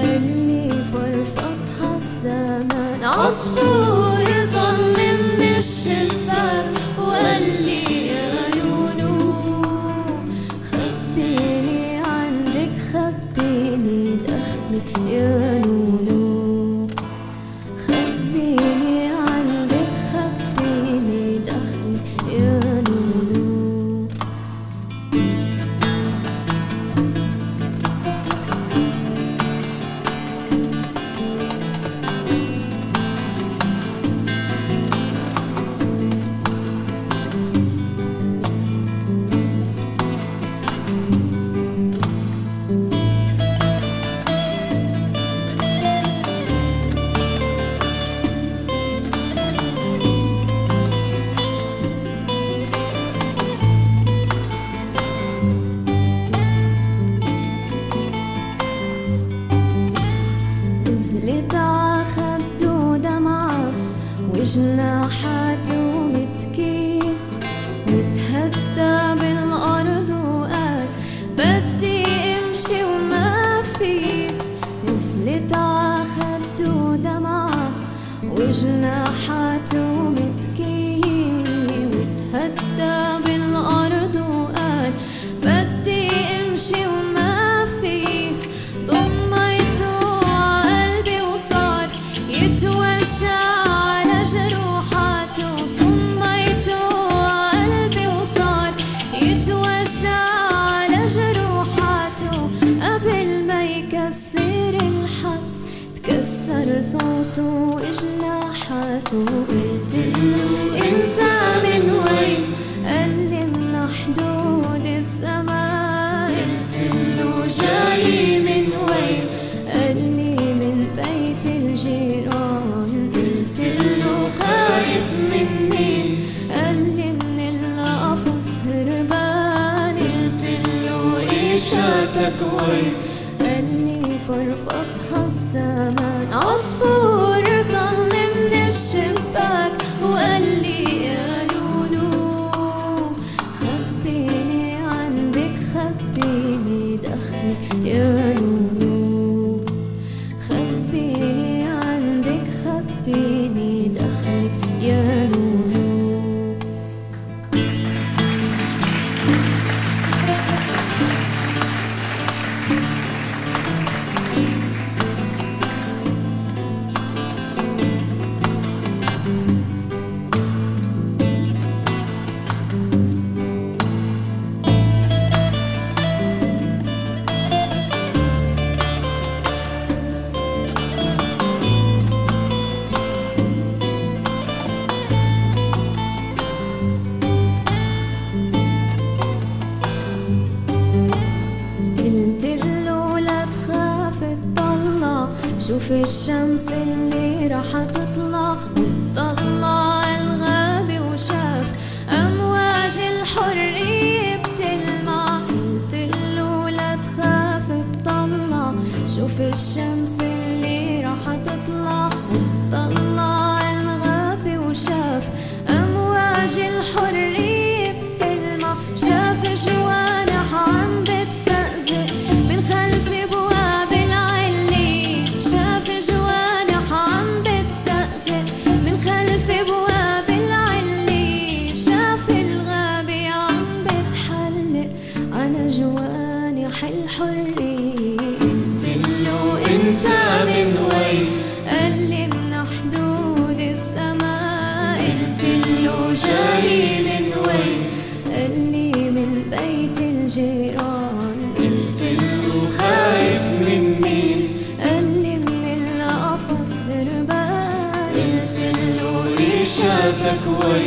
قال لي فرفضها الزمان عصفور طل من الشباك وجناحاته متكيه وتهدى بالأرض وقال بدي أمشي وما في ضميته عقلبي وصار. يتوجع على جروحاته ضميته عقلبي وصار. يتوجع على جروحاته قبل ما يكسر تكسر صوته وجناحاته قلت له انت من وين؟ قال لي من حدود السماء. قلت له جاي من وين؟ قال لي من بيت الجيران. قلت له خايف مني قال لي من القفص هربان. قلت له ريشاتك وين؟ لي فرفضها الزمان عصفور طل من الشباك وقال لي شوف الشمس اللي راح تطلع وطلع الغابة وشاف أمواج الحرية بتلمع قلت له لا تخاف تطلع شوف الشمس اللي راح تطلع وطلع الغابة وشاف أمواج الحرية بتلمع. شاف جوانح شافك وي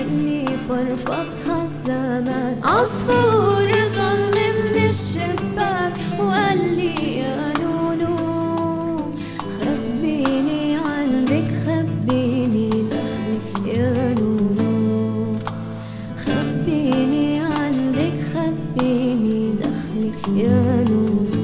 أبني فرفضها الزمان عصفور ظل من الشباك وقال لي يا لولو خبيني عندك خبيني دخلك يا لولو. خبيني عندك خبيني دخلك يا لولو.